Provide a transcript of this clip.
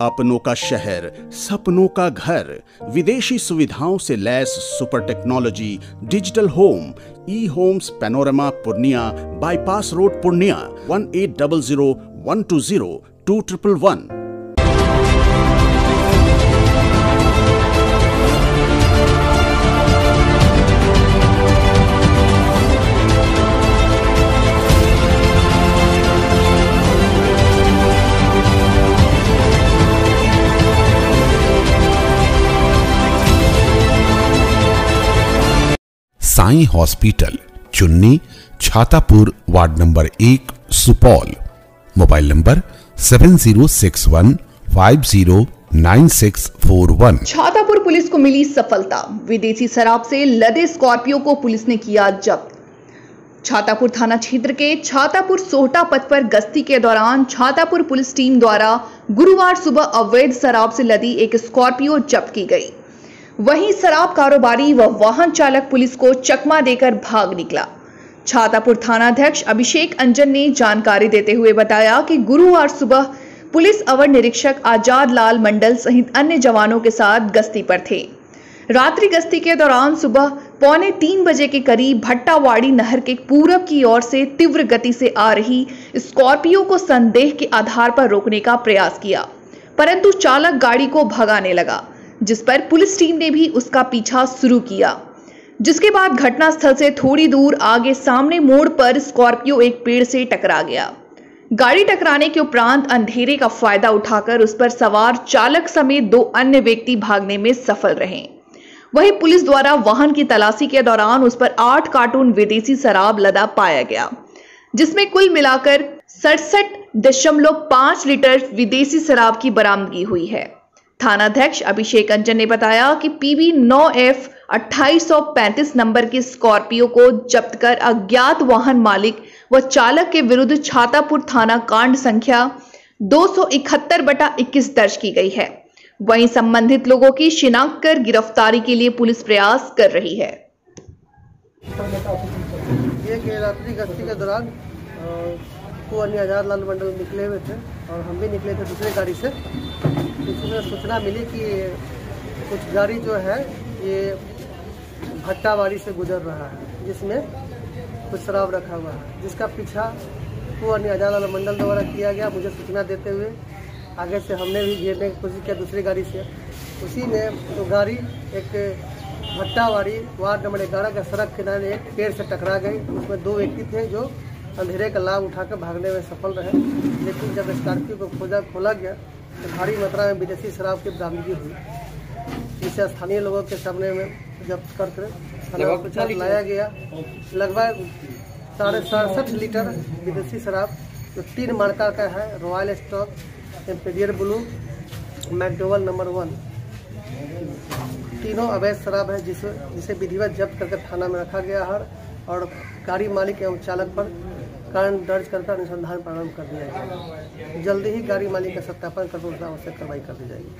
अपनों का शहर, सपनों का घर, विदेशी सुविधाओं से lace super technology, digital home E homes panorama, Purnia, bypass road Purnia, one eight double zero, one two zero, two triple one. Sai hospital, Chunni, Chhatapur, ward number एक, Supaul. Mobile number seven zero six one five zero nine six four one. Chhatapur police को मिली सफलता। विदेशी शराब से लदे Scorpio को police ने किया जब्त। छातापुर थाना क्षेत्र के छातापुर सोहटा पथ पर गश्ती के दौरान छातापुर पुलिस टीम द्वारा गुरुवार सुबह अवैध शराब से लदी एक स्कॉर्पियो जब्त की गई। वहीं शराब कारोबारी व वाहन चालक पुलिस को चकमा देकर भाग निकला। छातापुर थानाध्यक्ष अभिषेक अंजन ने जानकारी देते हुए बताया कि गुरुवार सुबह पुलिस अवर निरीक्षक आज़ाद लाल मंडल सहित अन्य जवानों के साथ गश्ती पर थे। रात्रि गश्ती के दौरान सुबह पौने तीन बजे के करीब भट्टावाड़ी नहर के पूरब की ओर से तीव्र गति से आ रही स्कॉर्पियो को संदेह के आधार पर रोकने का प्रयास किया, परंतु चालक गाड़ी को भगाने लगा। जिस पर पुलिस टीम ने भी उसका पीछा शुरू किया। जिसके बाद घटनास्थल से थोड़ी दूर आगे सामने मोड़ पर स्कॉर्पियो एक पेड़ से टकरा गया। गाड़ी टकराने के उपरांत अंधेरे का फ़ायदा उठाकर उस पर सवार चालक समेत दो अन्य व्यक्ति भागने में सफल रहे। वहीं पुलिस द्वारा वाहन की तलाशी के दौरान उस पर आठ कार्टून विदेशी शराब लदा पाया गया, जिसमें कुल मिलाकर सड़सठ दशमलव पाँच लीटर विदेशी शराब की बरामदगी हुई है। थानाध्यक्ष अभिषेक अंजन ने बताया कि पीबी 9 एफ़ अट्ठाईस नंबर की स्कॉर्पियो को जब्त कर अज्ञात वाहन मालिक व चालक के विरुद्ध छातापुर थाना कांड संख्या 271 बटा 21 दर्ज की गई है। वहीं संबंधित लोगों की शिनाख्त कर गिरफ्तारी के लिए पुलिस प्रयास कर रही है। ये कि रात्रि गश्ती के दौरान को अन्य आज़ाद लाल मंडल निकले हुए थे और हम भी निकले थे दूसरे गाड़ी से। इसमें सूचना मिली कि कुछ गाड़ी जो है, ये भट्टावाड़ी से गुजर रहा है, जिसमें कुछ शराब रखा हुआ है, जिसका पीछा को अन्य आज़ाद लाल मंडल द्वारा किया गया। मुझे सूचना देते हुए आगे से हमने भी घेरने की कोशिश किया दूसरी गाड़ी से। उसी में तो गाड़ी एक भट्टावाड़ी वार्ड नंबर ग्यारह के सड़क किनारे एक पेड़ से टकरा गई। उसमें दो व्यक्ति थे जो अंधेरे का लाभ उठाकर भागने में सफल रहे। लेकिन जब स्कॉर्पियो को खोजा खोला गया तो भारी मात्रा में विदेशी शराब की बरामदगी हुई। जिसे स्थानीय लोगों के सामने में जब्त कर लाया गया। लगभग साढ़े सड़सठ लीटर विदेशी शराब जो तो तीन मार्का का है Royal Stag Imperial Blue McDowell number one. तीनों अवैध शराब है जिसे जिसे विधिवत जब्त करके थाना में रखा गया है और गाड़ी मालिक एवं चालक पर कारण दर्ज कर अनुसंधान प्रारंभ कर दिया गया जल्दी ही गाड़ी मालिक का सत्यापन कर आवश्यक कार्रवाई कर दी जाएगी।